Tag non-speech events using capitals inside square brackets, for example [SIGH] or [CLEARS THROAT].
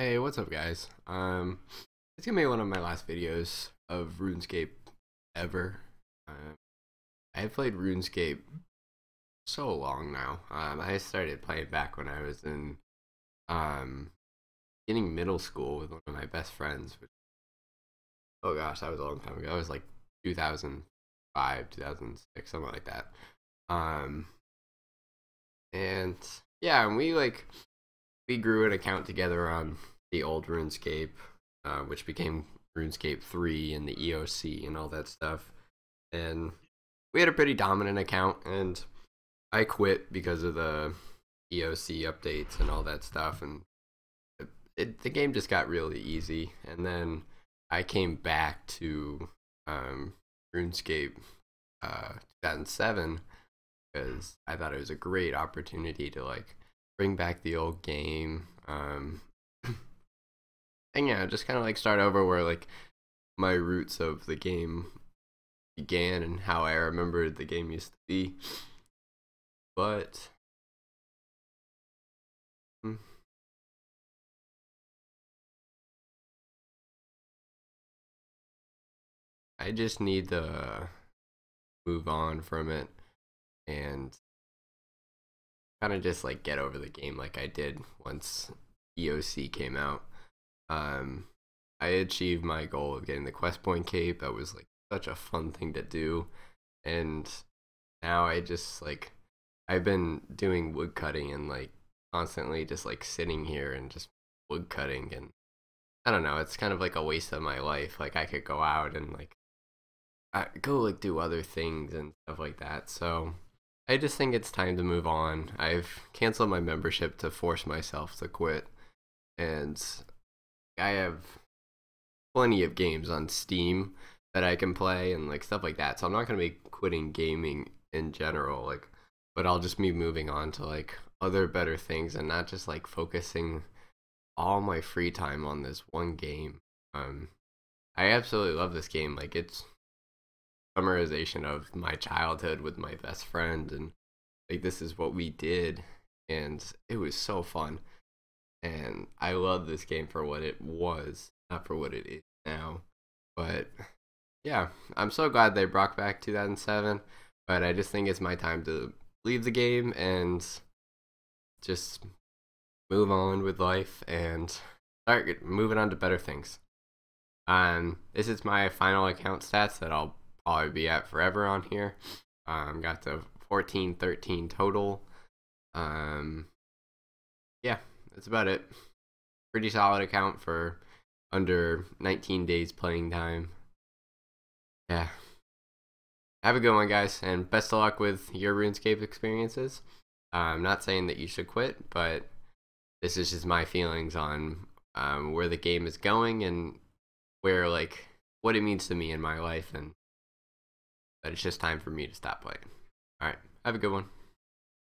Hey, what's up guys? Um, it's gonna be one of my last videos of RuneScape ever. Um, I've played RuneScape so long now. Um, I started playing back when I was in um, getting middle school with one of my best friends. Which, oh gosh, that was a long time ago. That was like 2005, 2006, something like that. Um, and yeah, and we like we grew an account together on the old RuneScape, uh, which became RuneScape 3 and the EOC and all that stuff. And we had a pretty dominant account, and I quit because of the EOC updates and all that stuff. And it, it, the game just got really easy. And then I came back to um, RuneScape uh, 2007 because I thought it was a great opportunity to like bring back the old game. Um, [CLEARS THROAT] and yeah, just kind of like start over where like my roots of the game began and how I remembered the game used to be. But hmm. I just need to move on from it and kind of just like get over the game like I did once EOC came out. Um, I achieved my goal of getting the quest point cape. That was like such a fun thing to do, and now I just like I've been doing wood cutting and like constantly just like sitting here and just wood cutting and I don't know. It's kind of like a waste of my life. Like I could go out and like I go like do other things and stuff like that. So I just think it's time to move on. I've canceled my membership to force myself to quit. And I have plenty of games on Steam that I can play and like stuff like that. So I'm not going to be quitting gaming in general like but I'll just be moving on to like other better things and not just like focusing all my free time on this one game. Um I absolutely love this game. Like it's summarization of my childhood with my best friend and like this is what we did and it was so fun. And i love this game for what it was not for what it is now. But yeah i'm so glad they brought back 2007 but i just think it's my time to leave the game and just move on with life and start moving on to better things. Um this is my final account stats that i'll probably be at forever on here. Um, got to 14, 13 total. Um, yeah, that's about it. Pretty solid account for under 19 days playing time. Yeah. Have a good one, guys, and best of luck with your RuneScape experiences. Uh, I'm not saying that you should quit, but this is just my feelings on um, where the game is going and where, like, what it means to me in my life and that it's just time for me to stop playing. All right, have a good one.